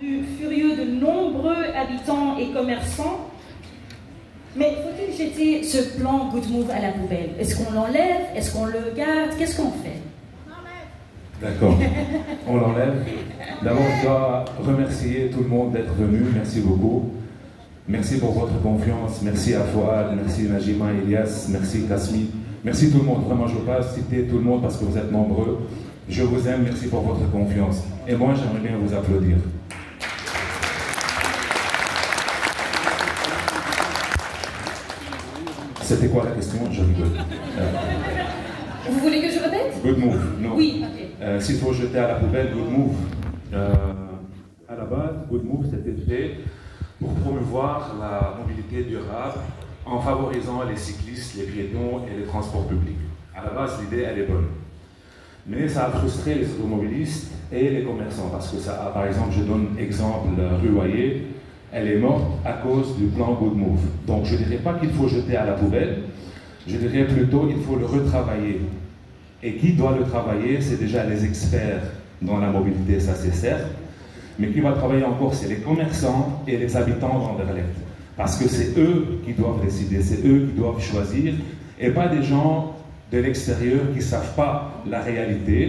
Furieux de nombreux habitants et commerçants. Mais faut-il jeter ce plan Good Move à la poubelle? Est-ce qu'on l'enlève? Est-ce qu'on le garde? Qu'est-ce qu'on fait? D'accord. On l'enlève. D'abord, je dois remercier tout le monde d'être venu. Merci beaucoup. Merci pour votre confiance. Merci à Fouad, merci Najima, Elias, merci Kasmi. Merci tout le monde. Vraiment, je ne veux pas citer tout le monde parce que vous êtes nombreux. Je vous aime. Merci pour votre confiance. Et moi, j'aimerais bien vous applaudir. C'était quoi la question? Je rigole. Euh, Vous voulez que je répète? Good move. Non. Oui, ok. Euh, S'il faut jeter à la poubelle, good move. Euh, à la base, good move, c'était fait pour promouvoir la mobilité durable en favorisant les cyclistes, les piétons et les transports publics. À la base, l'idée, elle est bonne. Mais ça a frustré les automobilistes et les commerçants parce que ça a, par exemple, je donne exemple rue Royer, elle est morte à cause du plan Good Move. Donc je ne dirais pas qu'il faut jeter à la poubelle, je dirais plutôt qu'il faut le retravailler. Et qui doit le travailler C'est déjà les experts dans la mobilité, ça c'est certes. Mais qui va travailler encore C'est les commerçants et les habitants d'Anderlecht. Parce que c'est eux qui doivent décider, c'est eux qui doivent choisir, et pas des gens de l'extérieur qui ne savent pas la réalité.